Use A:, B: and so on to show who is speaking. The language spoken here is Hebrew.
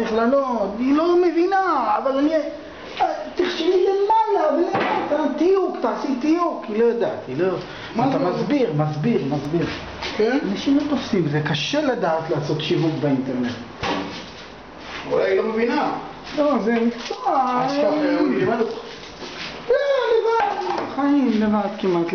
A: מכללות, היא לא מבינה, אבל אני... אה, תחשבי למעלה ולמטה, תיוק, תעשי תיוק, היא לא יודעת, היא לא... אתה מסביר, מסביר, מסביר. כן? אנשים לא תופסים, זה קשה לדעת לעשות שיווק באינטרנט.
B: אולי היא לא מבינה.
A: לא, זה מקצוע...
B: אז ככה אה, הוא ילמד אותך.
A: לא, לבד, חיים לבד כמעט.